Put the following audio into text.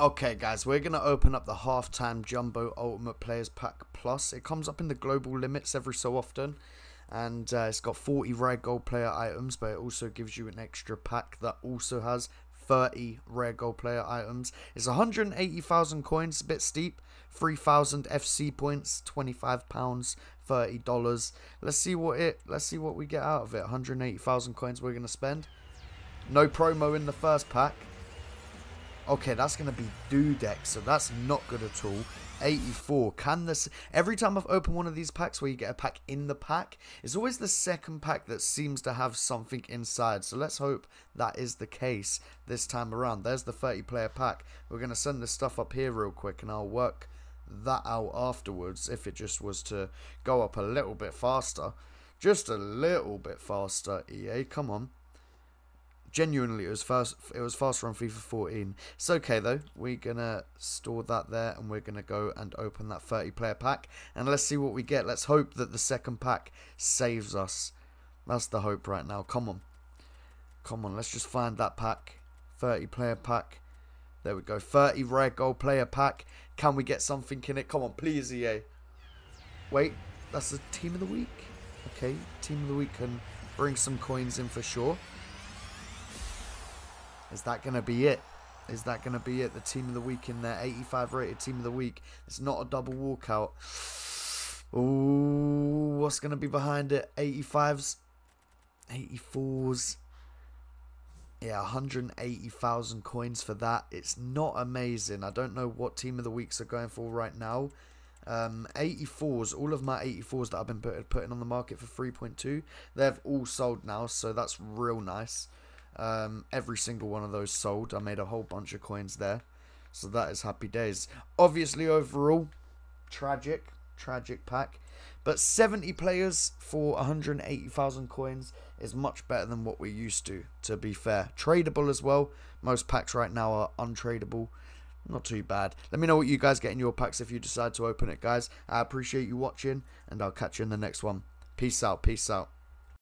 Okay, guys, we're going to open up the halftime Jumbo Ultimate Players Pack Plus. It comes up in the global limits every so often, and uh, it's got 40 rare gold player items, but it also gives you an extra pack that also has 30 rare gold player items. It's 180,000 coins, a bit steep. 3,000 FC points, 25 pounds, 30 dollars. Let's see what it. Let's see what we get out of it. 180,000 coins we're gonna spend. No promo in the first pack. Okay, that's going to be Dudek, so that's not good at all. 84. Can this... Every time I've opened one of these packs where you get a pack in the pack, it's always the second pack that seems to have something inside. So let's hope that is the case this time around. There's the 30-player pack. We're going to send this stuff up here real quick, and I'll work that out afterwards if it just was to go up a little bit faster. Just a little bit faster, EA. Come on genuinely it was fast it was faster on FIFA 14 it's okay though. We're gonna store that there and we're gonna go and open that 30 player pack and let's see what we get. Let's hope that the second pack saves us. That's the hope right now. Come on. Come on let's just find that pack. 30 player pack. There we go. 30 rare gold player pack. Can we get something in it? Come on please EA wait that's the team of the week? Okay team of the week can bring some coins in for sure is that going to be it? Is that going to be it? The team of the week in there, 85 rated team of the week. It's not a double walkout. Ooh, what's going to be behind it? 85s, 84s. Yeah, 180,000 coins for that. It's not amazing. I don't know what team of the weeks are going for right now. Um, 84s, all of my 84s that I've been put, putting on the market for 3.2, they've all sold now, so that's real nice. Um, every single one of those sold. I made a whole bunch of coins there. So that is happy days. Obviously, overall, tragic, tragic pack. But 70 players for 180,000 coins is much better than what we're used to, to be fair. Tradable as well. Most packs right now are untradable. Not too bad. Let me know what you guys get in your packs if you decide to open it, guys. I appreciate you watching, and I'll catch you in the next one. Peace out. Peace out.